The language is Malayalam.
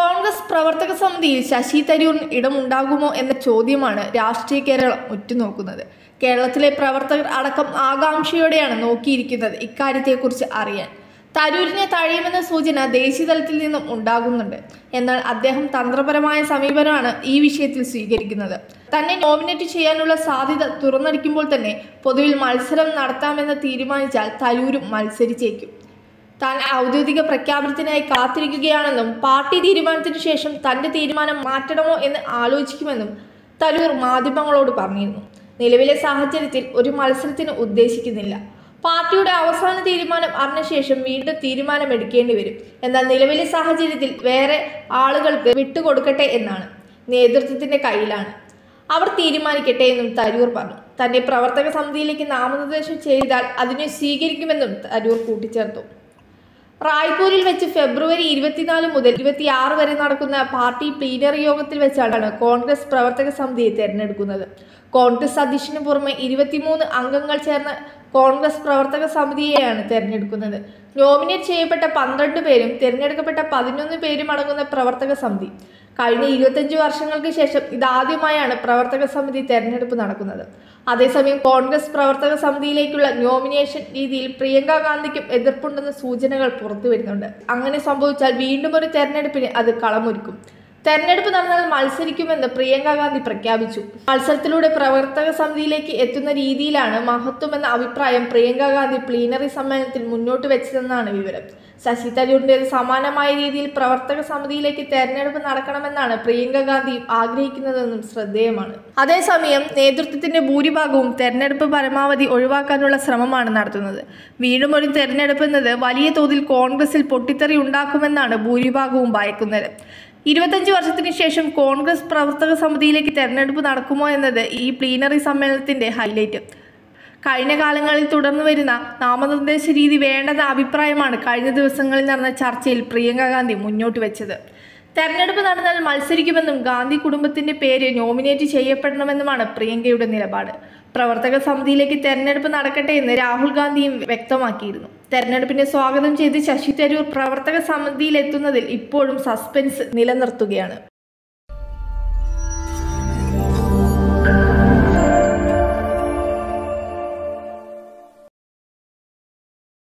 കോൺഗ്രസ് പ്രവർത്തക സമിതിയിൽ ശശി തരൂരിന് ഇടമുണ്ടാകുമോ എന്ന ചോദ്യമാണ് രാഷ്ട്രീയ കേരളം ഉറ്റുനോക്കുന്നത്. കേരളത്തിലെ പ്രവർത്തകർ അടക്കം ആകാംക്ഷയോടെയാണ് നോക്കിയിരിക്കുന്നത് ഇക്കാര്യത്തെക്കുറിച്ച് അറിയാൻ. തരൂരിനെ തഴയുമെന്ന സൂചന ദേശീയ തലത്തിൽ നിന്നും ഉണ്ടാകുന്നുണ്ട്. എന്നാൽ അദ്ദേഹം തന്ത്രപരമായ സമീപനമാണ് ഈ വിഷയത്തിൽ സ്വീകരിക്കുന്നത്. തന്നെ നോമിനേറ്റ് ചെയ്യാനുള്ള സാധ്യത തുറന്നടിക്കുമ്പോൾ തന്നെ പൊതുവിൽ മത്സരം നടത്താമെന്ന് തീരുമാനിച്ചാൽ തരൂരും മത്സരിച്ചേക്കും. താൻ ഔദ്യോഗിക പ്രഖ്യാപനത്തിനായി കാത്തിരിക്കുകയാണെന്നും പാർട്ടി തീരുമാനത്തിന് ശേഷം തന്റെ തീരുമാനം മാറ്റണമോ എന്ന് ആലോചിക്കുമെന്നും തരൂർ മാധ്യമങ്ങളോട് പറഞ്ഞിരുന്നു. നിലവിലെ സാഹചര്യത്തിൽ ഒരു മത്സരത്തിന് ഉദ്ദേശിക്കുന്നില്ല. പാർട്ടിയുടെ അവസാന തീരുമാനം അറിഞ്ഞ ശേഷം വീണ്ടും തീരുമാനമെടുക്കേണ്ടി വരും. എന്നാൽ നിലവിലെ സാഹചര്യത്തിൽ വേറെ ആളുകൾക്ക് വിട്ടുകൊടുക്കട്ടെ എന്നാണ് നേതൃത്വത്തിന്റെ കയ്യിലാണ്. അവർ തീരുമാനിക്കട്ടെ എന്നും തരൂർ പറഞ്ഞു. തന്റെ പ്രവർത്തക സമിതിയിലേക്ക് നാമനിർദ്ദേശം ചെയ്താൽ അതിനെ സ്വീകരിക്കുമെന്നും തരൂർ കൂട്ടിച്ചേർത്തു. റായ്പൂരിൽ വെച്ച് ഫെബ്രുവരി ഇരുപത്തിനാല് മുതൽ ഇരുപത്തിയാറ് വരെ നടക്കുന്ന പാർട്ടി പ്ലീനറി യോഗത്തിൽ വെച്ചാണ് കോൺഗ്രസ് പ്രവർത്തക സമിതിയെ തെരഞ്ഞെടുക്കുന്നത്. കോൺഗ്രസ് അധ്യക്ഷന് പുറമെ ഇരുപത്തിമൂന്ന് അംഗങ്ങൾ ചേർന്ന് കോൺഗ്രസ് പ്രവർത്തക സമിതിയെയാണ് തെരഞ്ഞെടുക്കുന്നത്. നോമിനേറ്റ് ചെയ്യപ്പെട്ട പന്ത്രണ്ട് പേരും തിരഞ്ഞെടുക്കപ്പെട്ട പതിനൊന്ന് പേരും അടങ്ങുന്ന പ്രവർത്തക സമിതി. കഴിഞ്ഞ ഇരുപത്തഞ്ച് വർഷങ്ങൾക്ക് ശേഷം ഇതാദ്യമായാണ് പ്രവർത്തക സമിതി തെരഞ്ഞെടുപ്പ് നടക്കുന്നത്. അതേസമയം കോൺഗ്രസ് പ്രവർത്തക സമിതിയിലേക്കുള്ള നോമിനേഷൻ രീതിയിൽ പ്രിയങ്ക ഗാന്ധിക്കും എതിർപ്പുണ്ടെന്ന സൂചനകൾ പുറത്തു വരുന്നുണ്ട് അങ്ങനെ സംഭവിച്ചാൽ വീണ്ടും ഒരു തെരഞ്ഞെടുപ്പിന് അത് കളമൊരുക്കും. തെരഞ്ഞെടുപ്പ് നടന്നാൽ മത്സരിക്കുമെന്ന് പ്രിയങ്ക ഗാന്ധി പ്രഖ്യാപിച്ചു. മത്സരത്തിലൂടെ പ്രവർത്തക സമിതിയിലേക്ക് എത്തുന്ന രീതിയിലാണ് മഹത്വമെന്ന അഭിപ്രായം പ്രിയങ്ക ഗാന്ധി പ്ലീനറി സമ്മേളനത്തിൽ മുന്നോട്ട് വെച്ചതെന്നാണ് വിവരം. ശശി തരൂരിന്റെത് സമാനമായ രീതിയിൽ പ്രവർത്തക സമിതിയിലേക്ക് തെരഞ്ഞെടുപ്പ് നടക്കണമെന്നാണ് പ്രിയങ്ക ഗാന്ധി ആഗ്രഹിക്കുന്നതെന്നും ശ്രദ്ധേയമാണ്. അതേസമയം നേതൃത്വത്തിന്റെ ഭൂരിഭാഗവും തെരഞ്ഞെടുപ്പ് പരമാവധി ഒഴിവാക്കാനുള്ള ശ്രമമാണ് നടത്തുന്നത്. വീണ്ടും ഒരു തെരഞ്ഞെടുപ്പ് എന്നത് വലിയ തോതിൽ കോൺഗ്രസിൽ പൊട്ടിത്തെറി ഉണ്ടാക്കുമെന്നാണ് ഭൂരിഭാഗവും ഭയക്കുന്നത്. ഇരുപത്തഞ്ച് വർഷത്തിന് ശേഷം കോൺഗ്രസ് പ്രവർത്തക സമിതിയിലേക്ക് തെരഞ്ഞെടുപ്പ് നടക്കുമോ എന്നത് ഈ പ്ലീനറി സമ്മേളനത്തിന്റെ ഹൈലൈറ്റ്. കഴിഞ്ഞ കാലങ്ങളിൽ തുടർന്നു വരുന്ന നാമനിർദ്ദേശ രീതി വേണ്ടെന്ന അഭിപ്രായമാണ് കഴിഞ്ഞ ദിവസങ്ങളിൽ നടന്ന ചർച്ചയിൽ പ്രിയങ്ക ഗാന്ധി മുന്നോട്ട് വെച്ചത്. തെരഞ്ഞെടുപ്പ് നടന്നാൽ മത്സരിക്കുമെന്നും ഗാന്ധി കുടുംബത്തിന്റെ പേര് നോമിനേറ്റ് ചെയ്യപ്പെടണമെന്നുമാണ് പ്രിയങ്കയുടെ നിലപാട്. പ്രവർത്തക സമിതിയിലേക്ക് തെരഞ്ഞെടുപ്പ് നടക്കട്ടെ എന്ന് രാഹുൽ ഗാന്ധിയും വ്യക്തമാക്കിയിരുന്നു. തെരഞ്ഞെടുപ്പിനെ സ്വാഗതം ചെയ്ത് ശശി തരൂർ പ്രവർത്തക സമിതിയിലെത്തുന്നതിൽ ഇപ്പോഴും സസ്പെൻസ് നിലനിർത്തുകയാണ്.